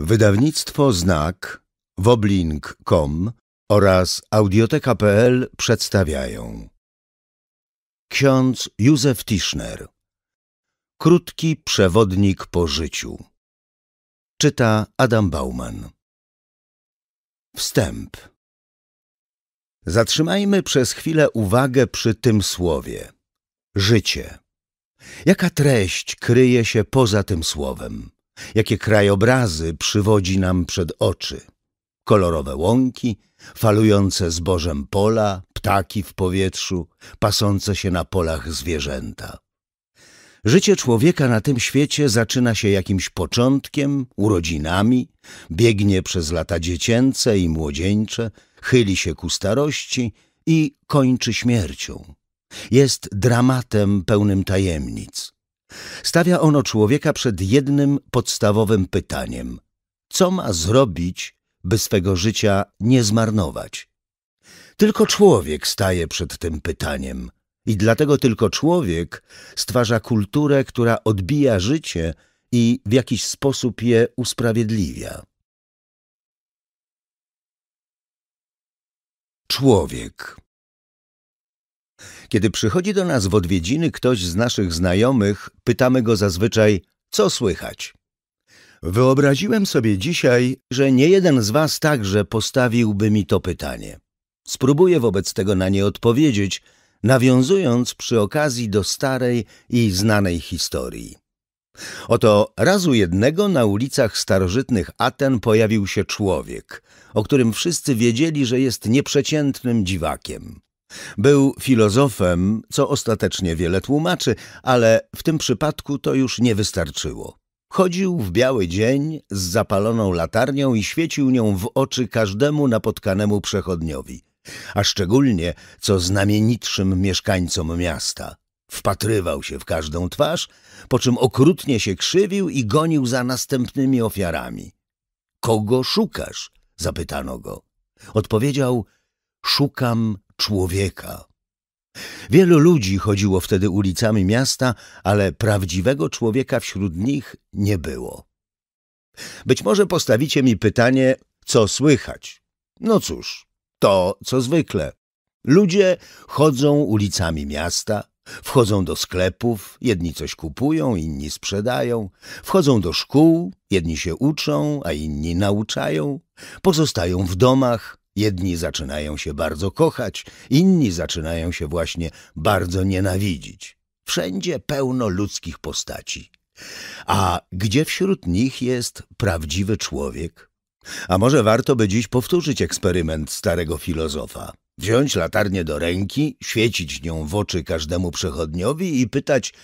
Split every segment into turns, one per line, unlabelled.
Wydawnictwo Znak, Woblink.com oraz Audioteka.pl przedstawiają. Ksiądz Józef Tischner. Krótki przewodnik po życiu. Czyta Adam Bauman. Wstęp. Zatrzymajmy przez chwilę uwagę przy tym słowie. Życie. Jaka treść kryje się poza tym słowem? Jakie krajobrazy przywodzi nam przed oczy. Kolorowe łąki, falujące zbożem pola, ptaki w powietrzu, pasące się na polach zwierzęta. Życie człowieka na tym świecie zaczyna się jakimś początkiem, urodzinami, biegnie przez lata dziecięce i młodzieńcze, chyli się ku starości i kończy śmiercią. Jest dramatem pełnym tajemnic. Stawia ono człowieka przed jednym podstawowym pytaniem. Co ma zrobić, by swego życia nie zmarnować? Tylko człowiek staje przed tym pytaniem i dlatego tylko człowiek stwarza kulturę, która odbija życie i w jakiś sposób je usprawiedliwia. Człowiek kiedy przychodzi do nas w odwiedziny ktoś z naszych znajomych, pytamy go zazwyczaj, co słychać. Wyobraziłem sobie dzisiaj, że nie jeden z was także postawiłby mi to pytanie. Spróbuję wobec tego na nie odpowiedzieć, nawiązując przy okazji do starej i znanej historii. Oto razu jednego na ulicach starożytnych Aten pojawił się człowiek, o którym wszyscy wiedzieli, że jest nieprzeciętnym dziwakiem. Był filozofem, co ostatecznie wiele tłumaczy, ale w tym przypadku to już nie wystarczyło. Chodził w biały dzień z zapaloną latarnią i świecił nią w oczy każdemu napotkanemu przechodniowi, a szczególnie co znamienitszym mieszkańcom miasta. Wpatrywał się w każdą twarz, po czym okrutnie się krzywił i gonił za następnymi ofiarami. Kogo szukasz? zapytano go. Odpowiedział: Szukam człowieka. Wielu ludzi chodziło wtedy ulicami miasta, ale prawdziwego człowieka wśród nich nie było. Być może postawicie mi pytanie, co słychać? No cóż, to co zwykle. Ludzie chodzą ulicami miasta, wchodzą do sklepów, jedni coś kupują, inni sprzedają, wchodzą do szkół, jedni się uczą, a inni nauczają, pozostają w domach, Jedni zaczynają się bardzo kochać, inni zaczynają się właśnie bardzo nienawidzić. Wszędzie pełno ludzkich postaci. A gdzie wśród nich jest prawdziwy człowiek? A może warto by dziś powtórzyć eksperyment starego filozofa? Wziąć latarnię do ręki, świecić nią w oczy każdemu przechodniowi i pytać: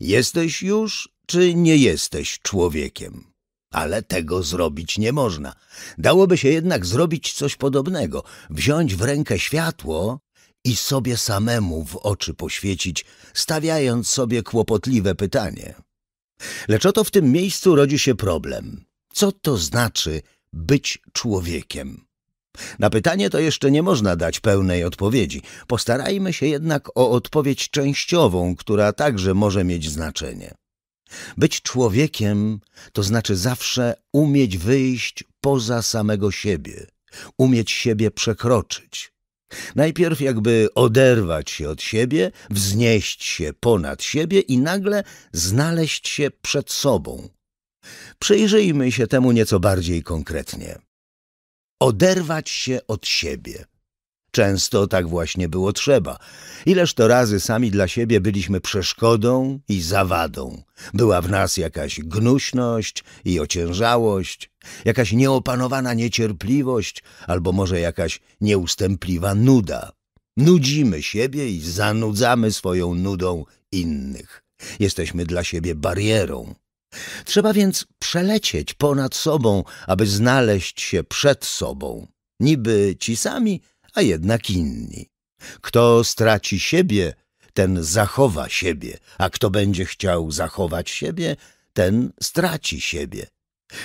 Jesteś już, czy nie jesteś człowiekiem? Ale tego zrobić nie można. Dałoby się jednak zrobić coś podobnego. Wziąć w rękę światło i sobie samemu w oczy poświecić, stawiając sobie kłopotliwe pytanie. Lecz oto w tym miejscu rodzi się problem. Co to znaczy być człowiekiem? Na pytanie to jeszcze nie można dać pełnej odpowiedzi. Postarajmy się jednak o odpowiedź częściową, która także może mieć znaczenie. Być człowiekiem to znaczy zawsze umieć wyjść poza samego siebie, umieć siebie przekroczyć. Najpierw jakby oderwać się od siebie, wznieść się ponad siebie i nagle znaleźć się przed sobą. Przyjrzyjmy się temu nieco bardziej konkretnie. Oderwać się od siebie. Często tak właśnie było trzeba. Ileż to razy sami dla siebie byliśmy przeszkodą i zawadą. Była w nas jakaś gnuśność i ociężałość, jakaś nieopanowana niecierpliwość, albo może jakaś nieustępliwa nuda. Nudzimy siebie i zanudzamy swoją nudą innych. Jesteśmy dla siebie barierą. Trzeba więc przelecieć ponad sobą, aby znaleźć się przed sobą. Niby ci sami, a jednak inni. Kto straci siebie, ten zachowa siebie, a kto będzie chciał zachować siebie, ten straci siebie.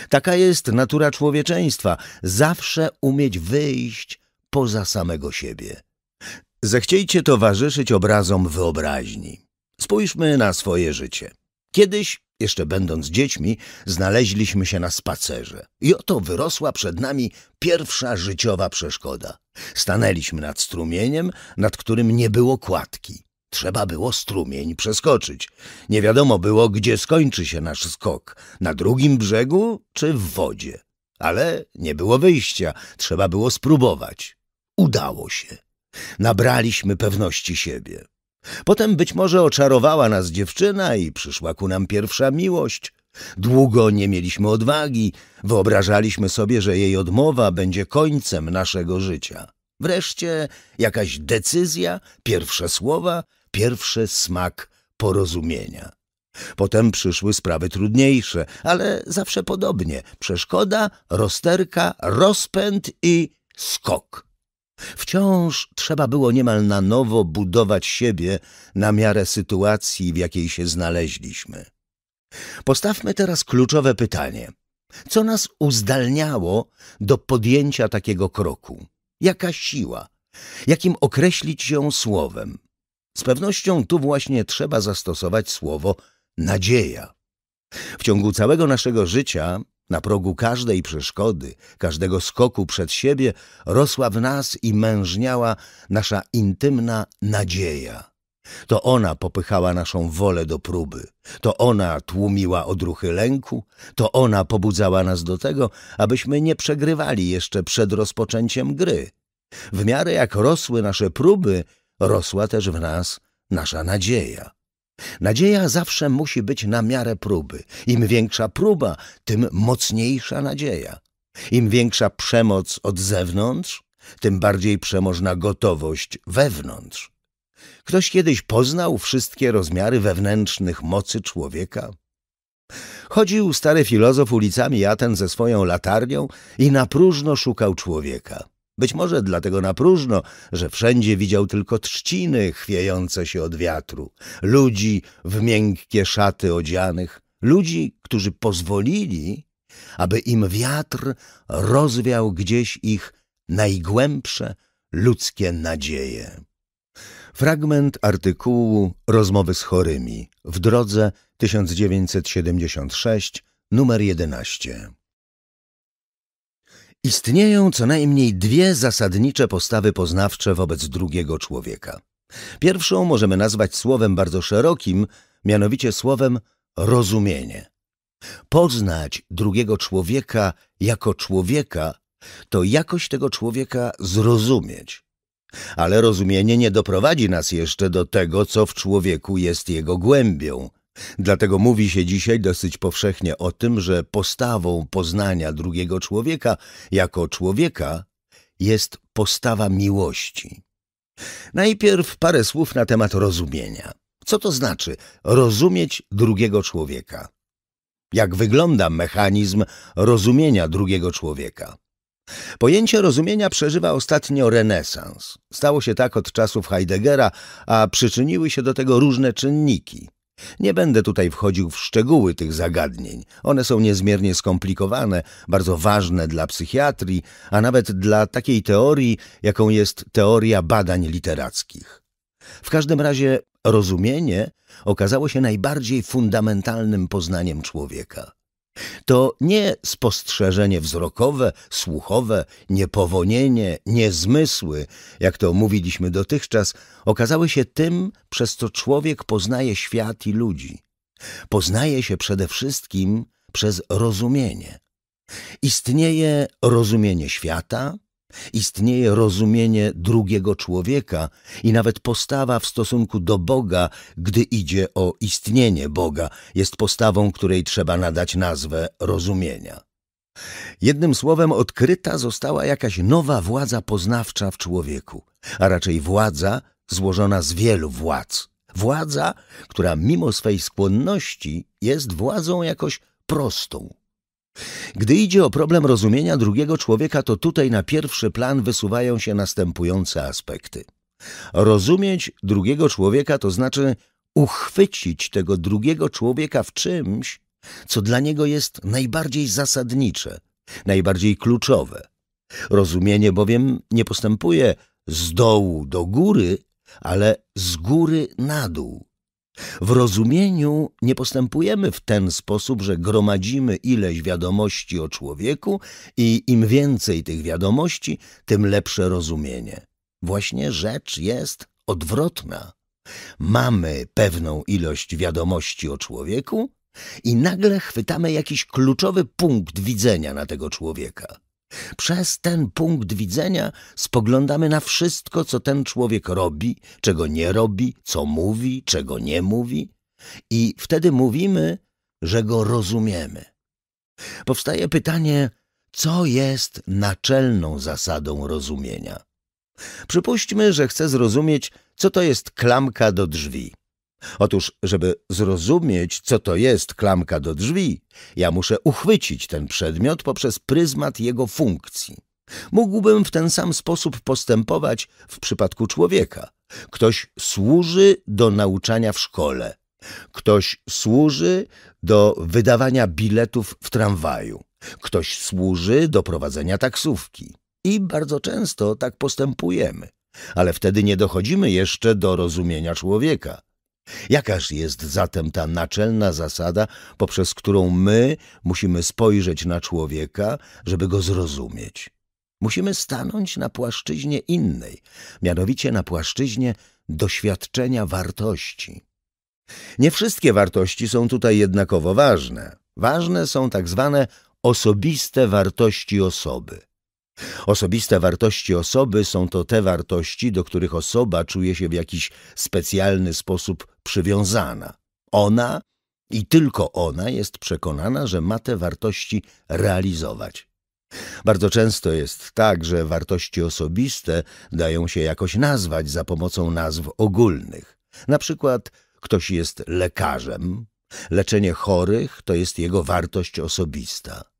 Taka jest natura człowieczeństwa, zawsze umieć wyjść poza samego siebie. Zechciejcie towarzyszyć obrazom wyobraźni. Spójrzmy na swoje życie. Kiedyś Jeszcze będąc dziećmi, znaleźliśmy się na spacerze. I oto wyrosła przed nami pierwsza życiowa przeszkoda. Stanęliśmy nad strumieniem, nad którym nie było kładki. Trzeba było strumień przeskoczyć. Nie wiadomo było, gdzie skończy się nasz skok. Na drugim brzegu czy w wodzie. Ale nie było wyjścia. Trzeba było spróbować. Udało się. Nabraliśmy pewności siebie. Potem być może oczarowała nas dziewczyna i przyszła ku nam pierwsza miłość. Długo nie mieliśmy odwagi, wyobrażaliśmy sobie, że jej odmowa będzie końcem naszego życia. Wreszcie jakaś decyzja, pierwsze słowa, pierwszy smak porozumienia. Potem przyszły sprawy trudniejsze, ale zawsze podobnie. Przeszkoda, rozterka, rozpęd i skok. Wciąż trzeba było niemal na nowo budować siebie na miarę sytuacji, w jakiej się znaleźliśmy. Postawmy teraz kluczowe pytanie. Co nas uzdalniało do podjęcia takiego kroku? Jaka siła? Jakim określić ją słowem? Z pewnością tu właśnie trzeba zastosować słowo nadzieja. W ciągu całego naszego życia na progu każdej przeszkody, każdego skoku przed siebie rosła w nas i mężniała nasza intymna nadzieja. To ona popychała naszą wolę do próby, to ona tłumiła odruchy lęku, to ona pobudzała nas do tego, abyśmy nie przegrywali jeszcze przed rozpoczęciem gry. W miarę jak rosły nasze próby, rosła też w nas nasza nadzieja. Nadzieja zawsze musi być na miarę próby. Im większa próba, tym mocniejsza nadzieja. Im większa przemoc od zewnątrz, tym bardziej przemożna gotowość wewnątrz. Ktoś kiedyś poznał wszystkie rozmiary wewnętrznych mocy człowieka? Chodził stary filozof ulicami Aten ze swoją latarnią i na próżno szukał człowieka. Być może dlatego na próżno, że wszędzie widział tylko trzciny chwiejące się od wiatru, ludzi w miękkie szaty odzianych, ludzi, którzy pozwolili, aby im wiatr rozwiał gdzieś ich najgłębsze ludzkie nadzieje. Fragment artykułu Rozmowy z chorymi w drodze 1976, numer 11. Istnieją co najmniej dwie zasadnicze postawy poznawcze wobec drugiego człowieka. Pierwszą możemy nazwać słowem bardzo szerokim, mianowicie słowem rozumienie. Poznać drugiego człowieka jako człowieka to jakoś tego człowieka zrozumieć. Ale rozumienie nie doprowadzi nas jeszcze do tego, co w człowieku jest jego głębią, Dlatego mówi się dzisiaj dosyć powszechnie o tym, że postawą poznania drugiego człowieka jako człowieka jest postawa miłości. Najpierw parę słów na temat rozumienia. Co to znaczy rozumieć drugiego człowieka? Jak wygląda mechanizm rozumienia drugiego człowieka? Pojęcie rozumienia przeżywa ostatnio renesans. Stało się tak od czasów Heideggera, a przyczyniły się do tego różne czynniki. Nie będę tutaj wchodził w szczegóły tych zagadnień. One są niezmiernie skomplikowane, bardzo ważne dla psychiatrii, a nawet dla takiej teorii, jaką jest teoria badań literackich. W każdym razie rozumienie okazało się najbardziej fundamentalnym poznaniem człowieka. To nie spostrzeżenie wzrokowe, słuchowe, nie powonienie, nie zmysły, jak to mówiliśmy dotychczas, okazały się tym, przez co człowiek poznaje świat i ludzi. Poznaje się przede wszystkim przez rozumienie. Istnieje rozumienie świata, Istnieje rozumienie drugiego człowieka i nawet postawa w stosunku do Boga, gdy idzie o istnienie Boga, jest postawą, której trzeba nadać nazwę rozumienia. Jednym słowem, odkryta została jakaś nowa władza poznawcza w człowieku, a raczej władza złożona z wielu władz. Władza, która mimo swej skłonności jest władzą jakoś prostą, gdy idzie o problem rozumienia drugiego człowieka, to tutaj na pierwszy plan wysuwają się następujące aspekty. Rozumieć drugiego człowieka to znaczy uchwycić tego drugiego człowieka w czymś, co dla niego jest najbardziej zasadnicze, najbardziej kluczowe. Rozumienie bowiem nie postępuje z dołu do góry, ale z góry na dół. W rozumieniu nie postępujemy w ten sposób, że gromadzimy ileś wiadomości o człowieku i im więcej tych wiadomości, tym lepsze rozumienie. Właśnie rzecz jest odwrotna. Mamy pewną ilość wiadomości o człowieku i nagle chwytamy jakiś kluczowy punkt widzenia na tego człowieka. Przez ten punkt widzenia spoglądamy na wszystko, co ten człowiek robi, czego nie robi, co mówi, czego nie mówi, i wtedy mówimy, że go rozumiemy. Powstaje pytanie, co jest naczelną zasadą rozumienia? Przypuśćmy, że chcę zrozumieć, co to jest klamka do drzwi. Otóż, żeby zrozumieć, co to jest klamka do drzwi, ja muszę uchwycić ten przedmiot poprzez pryzmat jego funkcji. Mógłbym w ten sam sposób postępować w przypadku człowieka. Ktoś służy do nauczania w szkole. Ktoś służy do wydawania biletów w tramwaju. Ktoś służy do prowadzenia taksówki. I bardzo często tak postępujemy. Ale wtedy nie dochodzimy jeszcze do rozumienia człowieka. Jakaż jest zatem ta naczelna zasada, poprzez którą my musimy spojrzeć na człowieka, żeby go zrozumieć? Musimy stanąć na płaszczyźnie innej, mianowicie na płaszczyźnie doświadczenia wartości. Nie wszystkie wartości są tutaj jednakowo ważne. Ważne są tak zwane osobiste wartości osoby. Osobiste wartości osoby są to te wartości, do których osoba czuje się w jakiś specjalny sposób przywiązana. Ona i tylko ona jest przekonana, że ma te wartości realizować. Bardzo często jest tak, że wartości osobiste dają się jakoś nazwać za pomocą nazw ogólnych. Na przykład ktoś jest lekarzem, leczenie chorych to jest jego wartość osobista.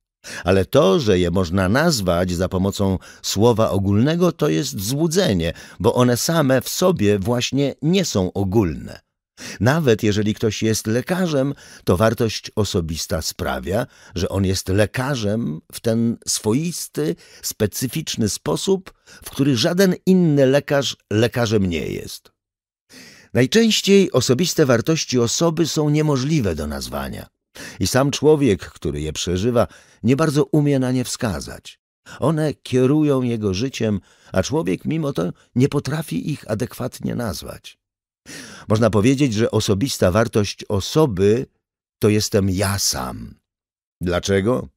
Ale to, że je można nazwać za pomocą słowa ogólnego, to jest złudzenie, bo one same w sobie właśnie nie są ogólne. Nawet jeżeli ktoś jest lekarzem, to wartość osobista sprawia, że on jest lekarzem w ten swoisty, specyficzny sposób, w który żaden inny lekarz lekarzem nie jest. Najczęściej osobiste wartości osoby są niemożliwe do nazwania. I sam człowiek, który je przeżywa, nie bardzo umie na nie wskazać. One kierują jego życiem, a człowiek mimo to nie potrafi ich adekwatnie nazwać. Można powiedzieć, że osobista wartość osoby to jestem ja sam. Dlaczego?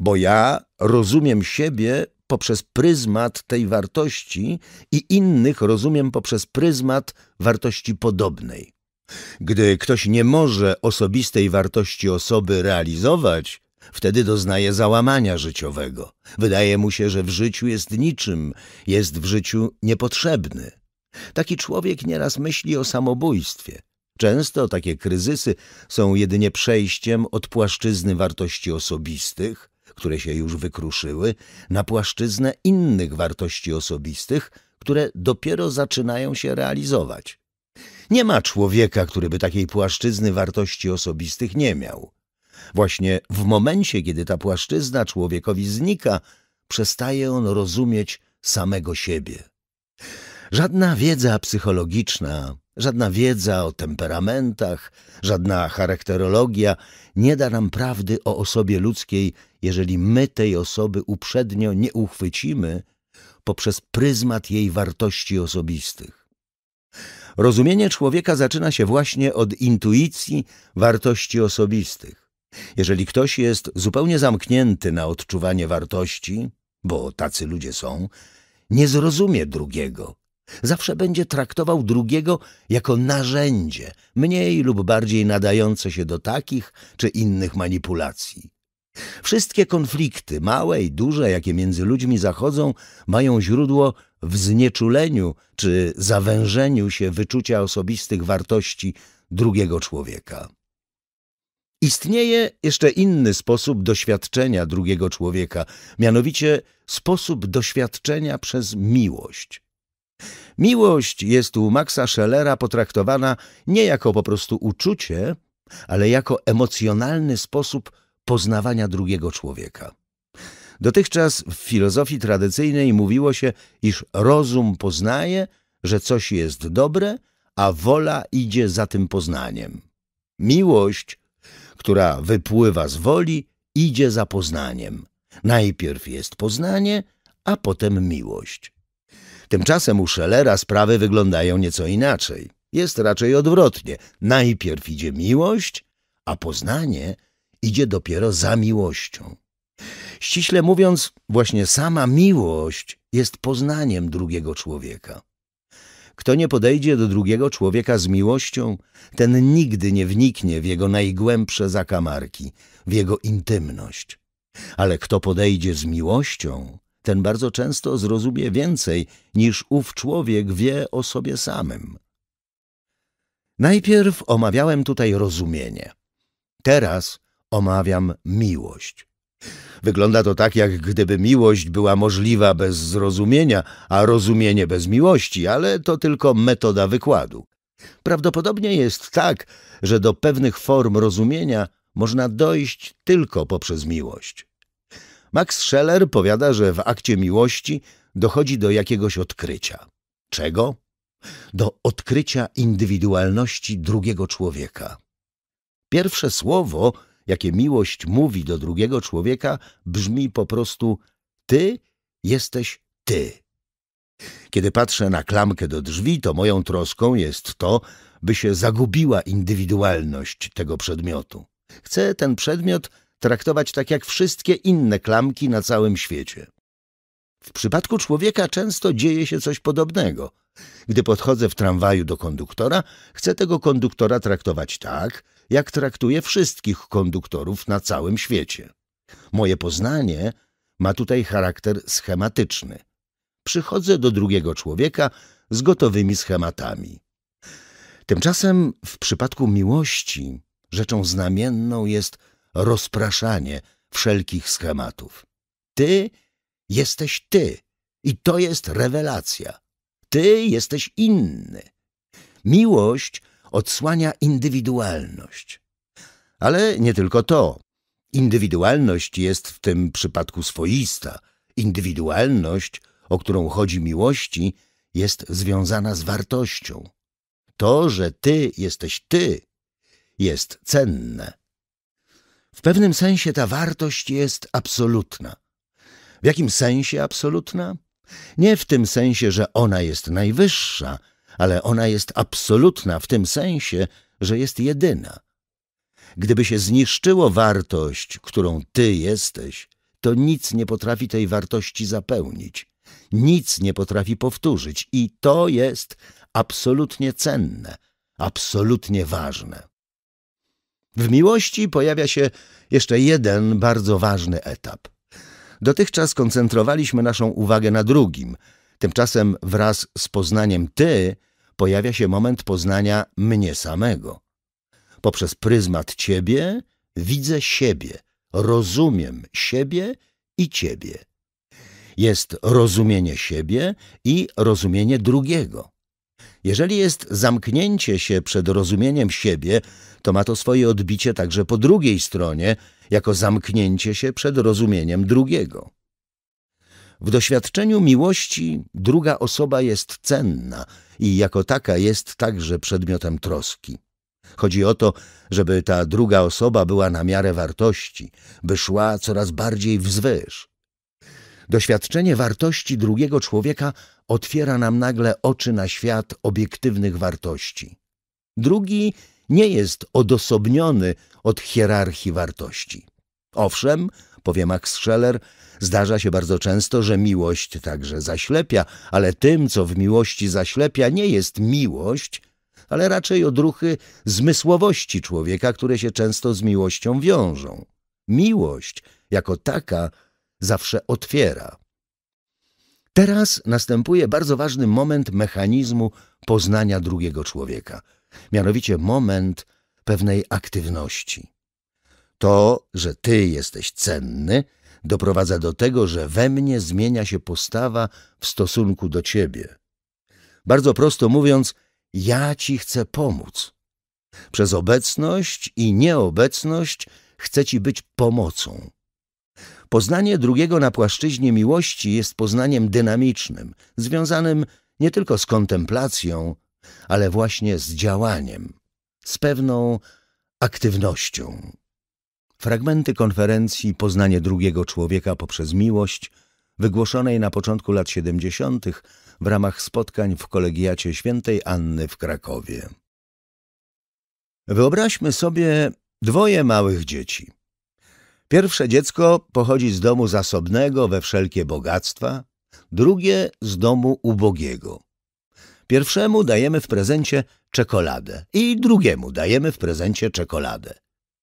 Bo ja rozumiem siebie poprzez pryzmat tej wartości i innych rozumiem poprzez pryzmat wartości podobnej. Gdy ktoś nie może osobistej wartości osoby realizować, wtedy doznaje załamania życiowego. Wydaje mu się, że w życiu jest niczym, jest w życiu niepotrzebny. Taki człowiek nieraz myśli o samobójstwie. Często takie kryzysy są jedynie przejściem od płaszczyzny wartości osobistych, które się już wykruszyły, na płaszczyznę innych wartości osobistych, które dopiero zaczynają się realizować. Nie ma człowieka, który by takiej płaszczyzny wartości osobistych nie miał. Właśnie w momencie, kiedy ta płaszczyzna człowiekowi znika, przestaje on rozumieć samego siebie. Żadna wiedza psychologiczna, żadna wiedza o temperamentach, żadna charakterologia nie da nam prawdy o osobie ludzkiej, jeżeli my tej osoby uprzednio nie uchwycimy poprzez pryzmat jej wartości osobistych. Rozumienie człowieka zaczyna się właśnie od intuicji wartości osobistych. Jeżeli ktoś jest zupełnie zamknięty na odczuwanie wartości, bo tacy ludzie są, nie zrozumie drugiego. Zawsze będzie traktował drugiego jako narzędzie, mniej lub bardziej nadające się do takich czy innych manipulacji. Wszystkie konflikty, małe i duże, jakie między ludźmi zachodzą, mają źródło w znieczuleniu czy zawężeniu się wyczucia osobistych wartości drugiego człowieka. Istnieje jeszcze inny sposób doświadczenia drugiego człowieka, mianowicie sposób doświadczenia przez miłość. Miłość jest u Maxa Schellera potraktowana nie jako po prostu uczucie, ale jako emocjonalny sposób poznawania drugiego człowieka. Dotychczas w filozofii tradycyjnej mówiło się, iż rozum poznaje, że coś jest dobre, a wola idzie za tym poznaniem. Miłość, która wypływa z woli, idzie za poznaniem. Najpierw jest poznanie, a potem miłość. Tymczasem u Schellera sprawy wyglądają nieco inaczej. Jest raczej odwrotnie. Najpierw idzie miłość, a poznanie idzie dopiero za miłością. Ściśle mówiąc, właśnie sama miłość jest poznaniem drugiego człowieka. Kto nie podejdzie do drugiego człowieka z miłością, ten nigdy nie wniknie w jego najgłębsze zakamarki, w jego intymność. Ale kto podejdzie z miłością, ten bardzo często zrozumie więcej, niż ów człowiek wie o sobie samym. Najpierw omawiałem tutaj rozumienie. Teraz omawiam miłość. Wygląda to tak, jak gdyby miłość była możliwa bez zrozumienia, a rozumienie bez miłości, ale to tylko metoda wykładu. Prawdopodobnie jest tak, że do pewnych form rozumienia można dojść tylko poprzez miłość. Max Scheller powiada, że w akcie miłości dochodzi do jakiegoś odkrycia. Czego? Do odkrycia indywidualności drugiego człowieka. Pierwsze słowo jakie miłość mówi do drugiego człowieka, brzmi po prostu ty jesteś ty. Kiedy patrzę na klamkę do drzwi, to moją troską jest to, by się zagubiła indywidualność tego przedmiotu. Chcę ten przedmiot traktować tak jak wszystkie inne klamki na całym świecie. W przypadku człowieka często dzieje się coś podobnego. Gdy podchodzę w tramwaju do konduktora, chcę tego konduktora traktować tak, jak traktuję wszystkich konduktorów na całym świecie. Moje poznanie ma tutaj charakter schematyczny. Przychodzę do drugiego człowieka z gotowymi schematami. Tymczasem w przypadku miłości rzeczą znamienną jest rozpraszanie wszelkich schematów. Ty jesteś ty i to jest rewelacja. Ty jesteś inny. Miłość odsłania indywidualność. Ale nie tylko to. Indywidualność jest w tym przypadku swoista. Indywidualność, o którą chodzi miłości, jest związana z wartością. To, że ty jesteś ty, jest cenne. W pewnym sensie ta wartość jest absolutna. W jakim sensie absolutna? Nie w tym sensie, że ona jest najwyższa, ale ona jest absolutna w tym sensie, że jest jedyna. Gdyby się zniszczyło wartość, którą ty jesteś, to nic nie potrafi tej wartości zapełnić, nic nie potrafi powtórzyć i to jest absolutnie cenne, absolutnie ważne. W miłości pojawia się jeszcze jeden bardzo ważny etap. Dotychczas koncentrowaliśmy naszą uwagę na drugim, Tymczasem wraz z poznaniem Ty pojawia się moment poznania mnie samego. Poprzez pryzmat Ciebie widzę siebie, rozumiem siebie i Ciebie. Jest rozumienie siebie i rozumienie drugiego. Jeżeli jest zamknięcie się przed rozumieniem siebie, to ma to swoje odbicie także po drugiej stronie, jako zamknięcie się przed rozumieniem drugiego. W doświadczeniu miłości druga osoba jest cenna i jako taka jest także przedmiotem troski. Chodzi o to, żeby ta druga osoba była na miarę wartości, by szła coraz bardziej wzwyż. Doświadczenie wartości drugiego człowieka otwiera nam nagle oczy na świat obiektywnych wartości. Drugi nie jest odosobniony od hierarchii wartości. Owszem, powie Max Scheller, zdarza się bardzo często, że miłość także zaślepia, ale tym, co w miłości zaślepia, nie jest miłość, ale raczej odruchy zmysłowości człowieka, które się często z miłością wiążą. Miłość, jako taka, zawsze otwiera. Teraz następuje bardzo ważny moment mechanizmu poznania drugiego człowieka, mianowicie moment pewnej aktywności. To, że ty jesteś cenny, doprowadza do tego, że we mnie zmienia się postawa w stosunku do ciebie. Bardzo prosto mówiąc, ja ci chcę pomóc. Przez obecność i nieobecność chcę ci być pomocą. Poznanie drugiego na płaszczyźnie miłości jest poznaniem dynamicznym, związanym nie tylko z kontemplacją, ale właśnie z działaniem, z pewną aktywnością. Fragmenty konferencji Poznanie drugiego człowieka poprzez miłość, wygłoszonej na początku lat 70. w ramach spotkań w kolegiacie świętej Anny w Krakowie. Wyobraźmy sobie dwoje małych dzieci. Pierwsze dziecko pochodzi z domu zasobnego we wszelkie bogactwa, drugie z domu ubogiego. Pierwszemu dajemy w prezencie czekoladę i drugiemu dajemy w prezencie czekoladę.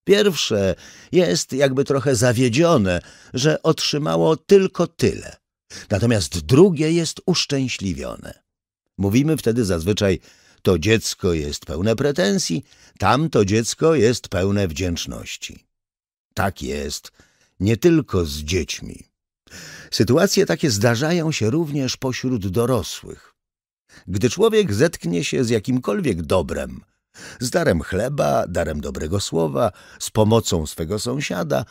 Pierwsze jest jakby trochę zawiedzione, że otrzymało tylko tyle. Natomiast drugie jest uszczęśliwione. Mówimy wtedy zazwyczaj, to dziecko jest pełne pretensji, tamto dziecko jest pełne wdzięczności. Tak jest nie tylko z dziećmi. Sytuacje takie zdarzają się również pośród dorosłych. Gdy człowiek zetknie się z jakimkolwiek dobrem, z darem chleba, darem dobrego słowa, z pomocą swego sąsiada,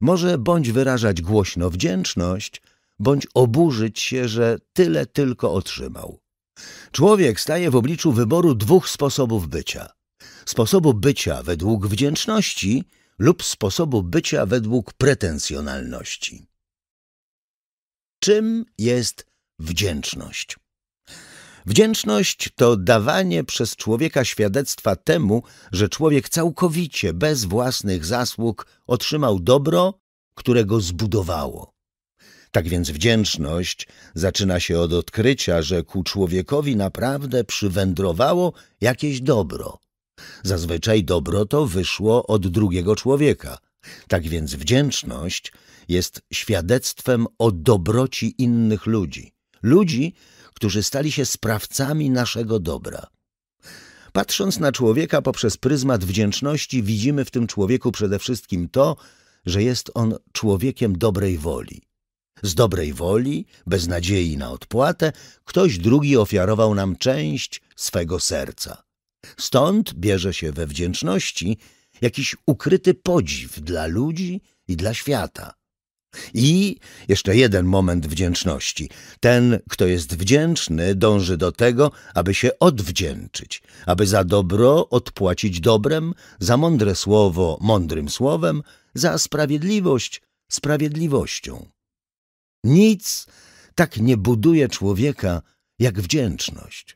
może bądź wyrażać głośno wdzięczność, bądź oburzyć się, że tyle tylko otrzymał. Człowiek staje w obliczu wyboru dwóch sposobów bycia. Sposobu bycia według wdzięczności lub sposobu bycia według pretensjonalności. Czym jest wdzięczność? Wdzięczność to dawanie przez człowieka świadectwa temu, że człowiek całkowicie, bez własnych zasług, otrzymał dobro, które go zbudowało. Tak więc wdzięczność zaczyna się od odkrycia, że ku człowiekowi naprawdę przywędrowało jakieś dobro. Zazwyczaj dobro to wyszło od drugiego człowieka. Tak więc wdzięczność jest świadectwem o dobroci innych ludzi. Ludzi, którzy stali się sprawcami naszego dobra. Patrząc na człowieka poprzez pryzmat wdzięczności, widzimy w tym człowieku przede wszystkim to, że jest on człowiekiem dobrej woli. Z dobrej woli, bez nadziei na odpłatę, ktoś drugi ofiarował nam część swego serca. Stąd bierze się we wdzięczności jakiś ukryty podziw dla ludzi i dla świata. I jeszcze jeden moment wdzięczności. Ten, kto jest wdzięczny, dąży do tego, aby się odwdzięczyć, aby za dobro odpłacić dobrem, za mądre słowo mądrym słowem, za sprawiedliwość sprawiedliwością. Nic tak nie buduje człowieka jak wdzięczność.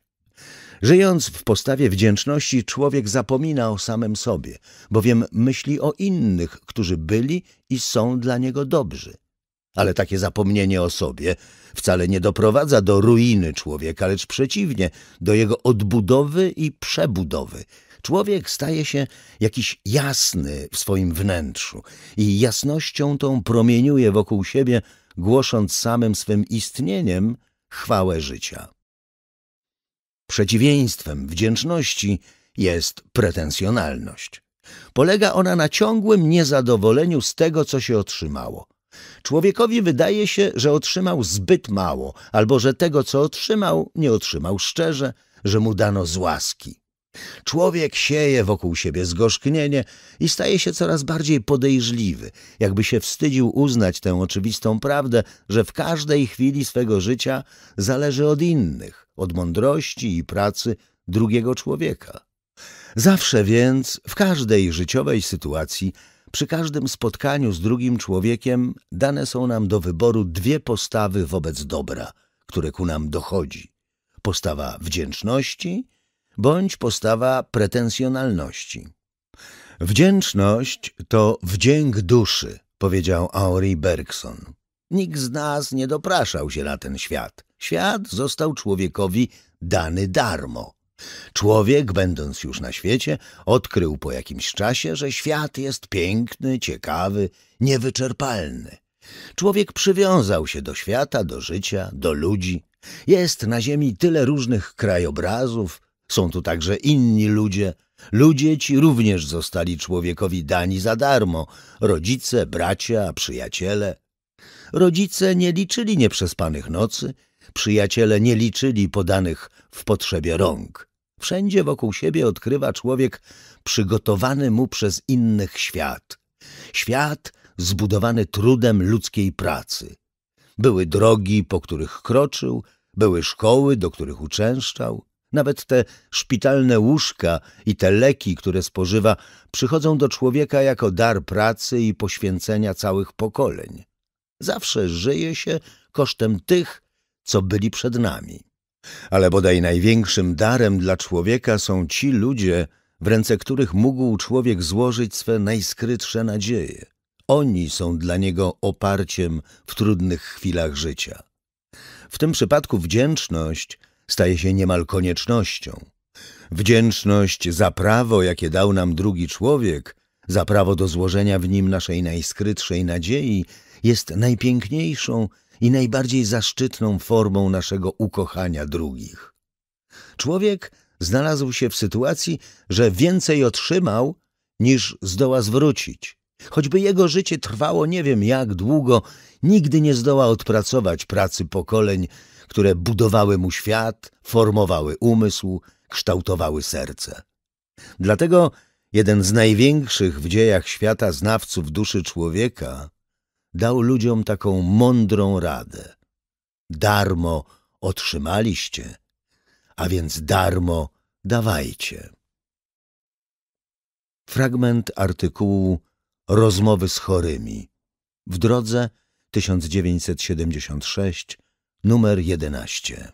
Żyjąc w postawie wdzięczności, człowiek zapomina o samym sobie, bowiem myśli o innych, którzy byli i są dla niego dobrzy. Ale takie zapomnienie o sobie wcale nie doprowadza do ruiny człowieka, lecz przeciwnie, do jego odbudowy i przebudowy. Człowiek staje się jakiś jasny w swoim wnętrzu i jasnością tą promieniuje wokół siebie, głosząc samym swym istnieniem chwałę życia. Przeciwieństwem wdzięczności jest pretensjonalność. Polega ona na ciągłym niezadowoleniu z tego, co się otrzymało. Człowiekowi wydaje się, że otrzymał zbyt mało, albo że tego, co otrzymał, nie otrzymał szczerze, że mu dano z łaski. Człowiek sieje wokół siebie zgorzknienie i staje się coraz bardziej podejrzliwy, jakby się wstydził uznać tę oczywistą prawdę, że w każdej chwili swego życia zależy od innych, od mądrości i pracy drugiego człowieka. Zawsze więc, w każdej życiowej sytuacji, przy każdym spotkaniu z drugim człowiekiem dane są nam do wyboru dwie postawy wobec dobra, które ku nam dochodzi. Postawa wdzięczności bądź postawa pretensjonalności. Wdzięczność to wdzięk duszy, powiedział Henri Bergson. Nikt z nas nie dopraszał się na ten świat. Świat został człowiekowi dany darmo. Człowiek, będąc już na świecie, odkrył po jakimś czasie, że świat jest piękny, ciekawy, niewyczerpalny. Człowiek przywiązał się do świata, do życia, do ludzi. Jest na ziemi tyle różnych krajobrazów, są tu także inni ludzie. Ludzie ci również zostali człowiekowi dani za darmo. Rodzice, bracia, przyjaciele. Rodzice nie liczyli nieprzespanych nocy, przyjaciele nie liczyli podanych w potrzebie rąk. Wszędzie wokół siebie odkrywa człowiek przygotowany mu przez innych świat. Świat zbudowany trudem ludzkiej pracy. Były drogi, po których kroczył, były szkoły, do których uczęszczał, Nawet te szpitalne łóżka i te leki, które spożywa, przychodzą do człowieka jako dar pracy i poświęcenia całych pokoleń. Zawsze żyje się kosztem tych, co byli przed nami. Ale bodaj największym darem dla człowieka są ci ludzie, w ręce których mógł człowiek złożyć swe najskrytsze nadzieje. Oni są dla niego oparciem w trudnych chwilach życia. W tym przypadku wdzięczność staje się niemal koniecznością. Wdzięczność za prawo, jakie dał nam drugi człowiek, za prawo do złożenia w nim naszej najskrytszej nadziei, jest najpiękniejszą i najbardziej zaszczytną formą naszego ukochania drugich. Człowiek znalazł się w sytuacji, że więcej otrzymał, niż zdoła zwrócić. Choćby jego życie trwało nie wiem jak długo, nigdy nie zdoła odpracować pracy pokoleń, które budowały mu świat, formowały umysł, kształtowały serce. Dlatego jeden z największych w dziejach świata znawców duszy człowieka dał ludziom taką mądrą radę. Darmo otrzymaliście, a więc darmo dawajcie. Fragment artykułu Rozmowy z chorymi w drodze 1976 numer 11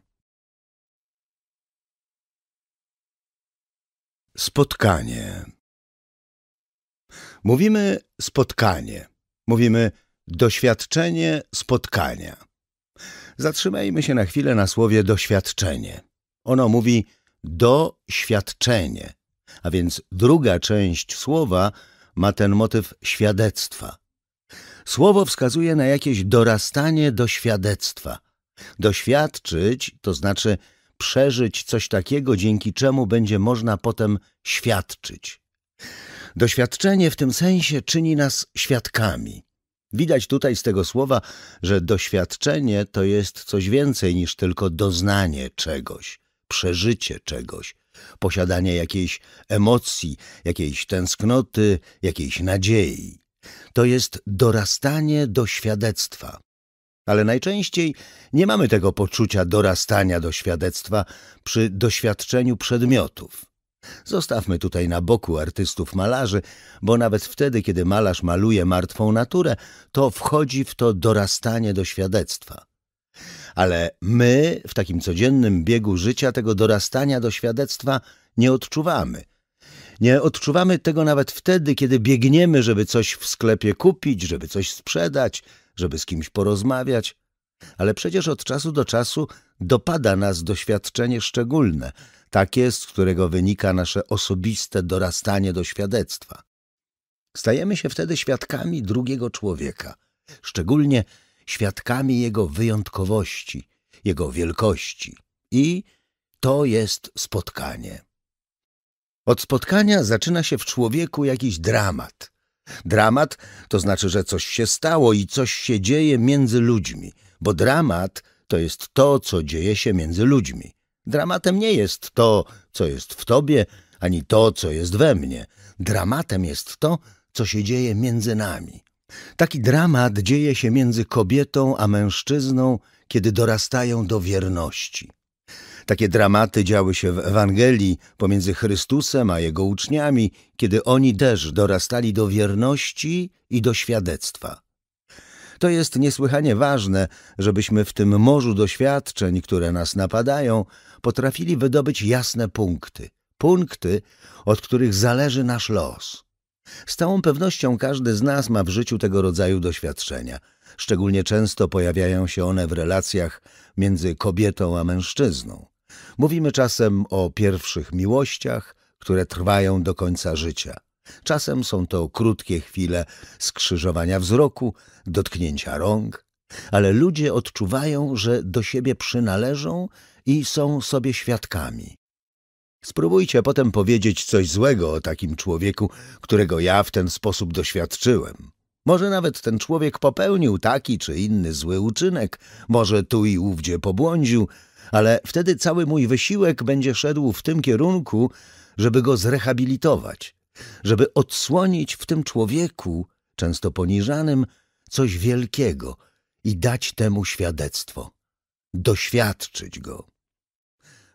Spotkanie Mówimy spotkanie. Mówimy doświadczenie spotkania. Zatrzymajmy się na chwilę na słowie doświadczenie. Ono mówi doświadczenie, a więc druga część słowa ma ten motyw świadectwa. Słowo wskazuje na jakieś dorastanie do świadectwa. Doświadczyć to znaczy przeżyć coś takiego, dzięki czemu będzie można potem świadczyć. Doświadczenie w tym sensie czyni nas świadkami. Widać tutaj z tego słowa, że doświadczenie to jest coś więcej niż tylko doznanie czegoś, przeżycie czegoś, posiadanie jakiejś emocji, jakiejś tęsknoty, jakiejś nadziei. To jest dorastanie do świadectwa. Ale najczęściej nie mamy tego poczucia dorastania do świadectwa przy doświadczeniu przedmiotów. Zostawmy tutaj na boku artystów malarzy, bo nawet wtedy, kiedy malarz maluje martwą naturę, to wchodzi w to dorastanie do świadectwa. Ale my w takim codziennym biegu życia tego dorastania do świadectwa nie odczuwamy. Nie odczuwamy tego nawet wtedy, kiedy biegniemy, żeby coś w sklepie kupić, żeby coś sprzedać, żeby z kimś porozmawiać. Ale przecież od czasu do czasu dopada nas doświadczenie szczególne, takie, z którego wynika nasze osobiste dorastanie do świadectwa. Stajemy się wtedy świadkami drugiego człowieka, szczególnie świadkami jego wyjątkowości, jego wielkości. I to jest spotkanie. Od spotkania zaczyna się w człowieku jakiś dramat. Dramat to znaczy, że coś się stało i coś się dzieje między ludźmi, bo dramat to jest to, co dzieje się między ludźmi. Dramatem nie jest to, co jest w tobie, ani to, co jest we mnie. Dramatem jest to, co się dzieje między nami. Taki dramat dzieje się między kobietą a mężczyzną, kiedy dorastają do wierności. Takie dramaty działy się w Ewangelii pomiędzy Chrystusem a Jego uczniami, kiedy oni też dorastali do wierności i do świadectwa. To jest niesłychanie ważne, żebyśmy w tym morzu doświadczeń, które nas napadają, potrafili wydobyć jasne punkty. Punkty, od których zależy nasz los. Z całą pewnością każdy z nas ma w życiu tego rodzaju doświadczenia. Szczególnie często pojawiają się one w relacjach między kobietą a mężczyzną. Mówimy czasem o pierwszych miłościach, które trwają do końca życia. Czasem są to krótkie chwile skrzyżowania wzroku, dotknięcia rąk, ale ludzie odczuwają, że do siebie przynależą i są sobie świadkami. Spróbujcie potem powiedzieć coś złego o takim człowieku, którego ja w ten sposób doświadczyłem. Może nawet ten człowiek popełnił taki czy inny zły uczynek, może tu i ówdzie pobłądził, ale wtedy cały mój wysiłek będzie szedł w tym kierunku, żeby go zrehabilitować, żeby odsłonić w tym człowieku, często poniżanym, coś wielkiego i dać temu świadectwo, doświadczyć go.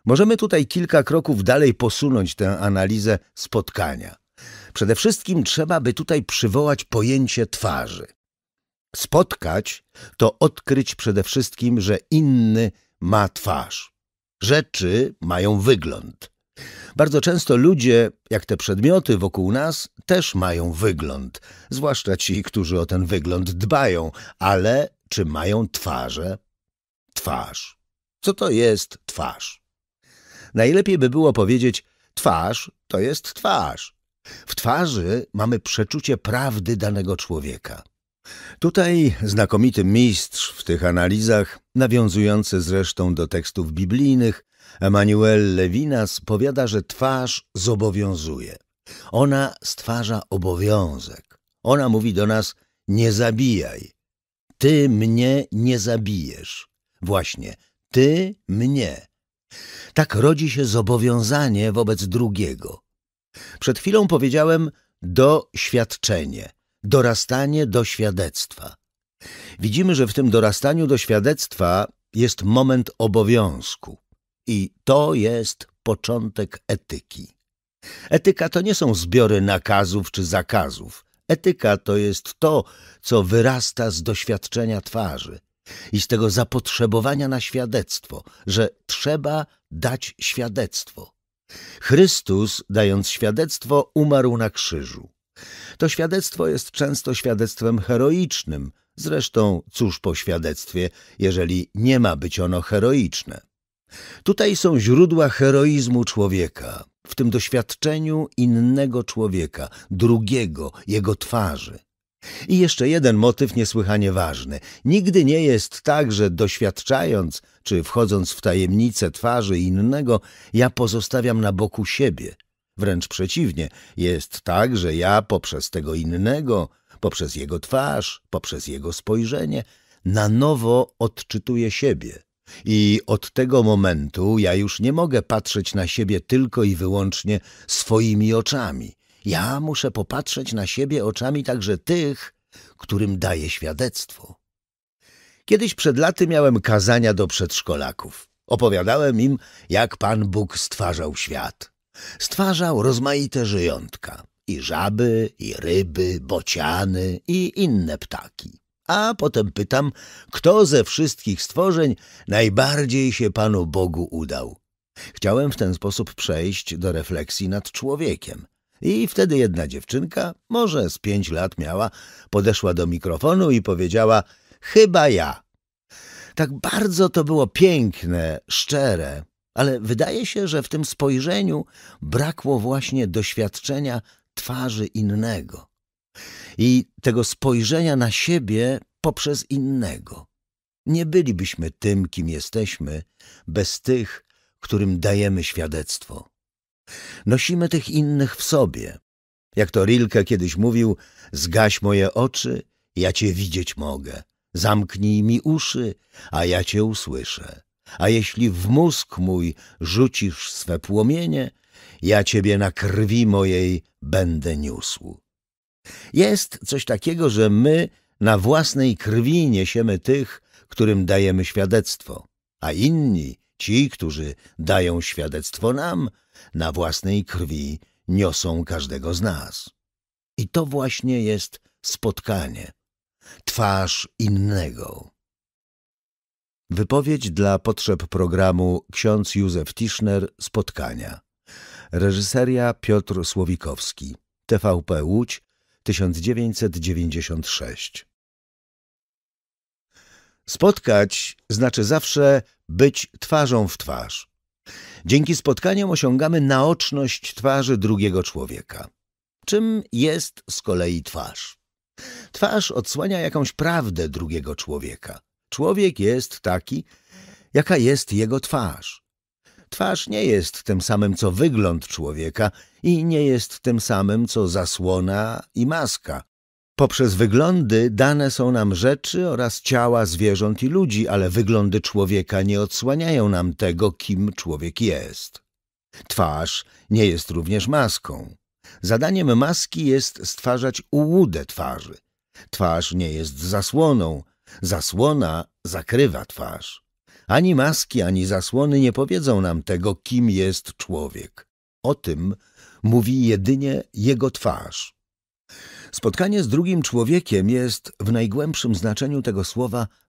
Możemy tutaj kilka kroków dalej posunąć tę analizę spotkania. Przede wszystkim trzeba by tutaj przywołać pojęcie twarzy. Spotkać to odkryć przede wszystkim, że inny ma twarz. Rzeczy mają wygląd. Bardzo często ludzie, jak te przedmioty wokół nas, też mają wygląd, zwłaszcza ci, którzy o ten wygląd dbają, ale czy mają twarze? Twarz. Co to jest twarz? Najlepiej by było powiedzieć: twarz to jest twarz. W twarzy mamy przeczucie prawdy danego człowieka. Tutaj znakomity mistrz w tych analizach, nawiązujący zresztą do tekstów biblijnych, Emanuel Levinas powiada, że twarz zobowiązuje. Ona stwarza obowiązek. Ona mówi do nas: nie zabijaj. Ty mnie nie zabijesz. Właśnie, ty mnie. Tak rodzi się zobowiązanie wobec drugiego. Przed chwilą powiedziałem doświadczenie, dorastanie do świadectwa. Widzimy, że w tym dorastaniu do świadectwa jest moment obowiązku. I to jest początek etyki. Etyka to nie są zbiory nakazów czy zakazów. Etyka to jest to, co wyrasta z doświadczenia twarzy i z tego zapotrzebowania na świadectwo, że trzeba dać świadectwo. Chrystus, dając świadectwo, umarł na krzyżu. To świadectwo jest często świadectwem heroicznym. Zresztą, cóż po świadectwie, jeżeli nie ma być ono heroiczne? Tutaj są źródła heroizmu człowieka, w tym doświadczeniu innego człowieka, drugiego, jego twarzy. I jeszcze jeden motyw niesłychanie ważny. Nigdy nie jest tak, że doświadczając czy wchodząc w tajemnicę twarzy innego, ja pozostawiam na boku siebie. Wręcz przeciwnie, jest tak, że ja poprzez tego innego, poprzez jego twarz, poprzez jego spojrzenie, na nowo odczytuję siebie. I od tego momentu ja już nie mogę patrzeć na siebie tylko i wyłącznie swoimi oczami. Ja muszę popatrzeć na siebie oczami także tych, którym daję świadectwo. Kiedyś przed laty miałem kazania do przedszkolaków. Opowiadałem im, jak Pan Bóg stwarzał świat. Stwarzał rozmaite żyjątka. I żaby, i ryby, bociany, i inne ptaki. A potem pytam, kto ze wszystkich stworzeń najbardziej się Panu Bogu udał. Chciałem w ten sposób przejść do refleksji nad człowiekiem. I wtedy jedna dziewczynka, może z pięć lat miała, podeszła do mikrofonu i powiedziała: Chyba ja. Tak bardzo to było piękne, szczere, ale wydaje się, że w tym spojrzeniu brakło właśnie doświadczenia twarzy innego i tego spojrzenia na siebie poprzez innego. Nie bylibyśmy tym, kim jesteśmy, bez tych, którym dajemy świadectwo. Nosimy tych innych w sobie. Jak to Rilke kiedyś mówił, zgaś moje oczy, ja cię widzieć mogę. Zamknij mi uszy, a ja cię usłyszę. A jeśli w mózg mój rzucisz swe płomienie, ja ciebie na krwi mojej będę niósł. Jest coś takiego, że my na własnej krwi niesiemy tych, którym dajemy świadectwo, a inni, ci, którzy dają świadectwo nam, na własnej krwi niosą każdego z nas. I to właśnie jest spotkanie, twarz innego. Wypowiedź dla potrzeb programu ksiądz Józef Tischner Spotkania. Reżyseria Piotr Słowikowski. TVP Łódź 1996 Spotkać znaczy zawsze być twarzą w twarz. Dzięki spotkaniom osiągamy naoczność twarzy drugiego człowieka. Czym jest z kolei twarz? Twarz odsłania jakąś prawdę drugiego człowieka. Człowiek jest taki, jaka jest jego twarz. Twarz nie jest tym samym, co wygląd człowieka i nie jest tym samym, co zasłona i maska. Poprzez wyglądy dane są nam rzeczy oraz ciała zwierząt i ludzi, ale wyglądy człowieka nie odsłaniają nam tego, kim człowiek jest. Twarz nie jest również maską. Zadaniem maski jest stwarzać ułudę twarzy. Twarz nie jest zasłoną. Zasłona zakrywa twarz. Ani maski, ani zasłony nie powiedzą nam tego, kim jest człowiek. O tym mówi jedynie jego twarz. Spotkanie z drugim człowiekiem jest w najgłębszym znaczeniu tego słowa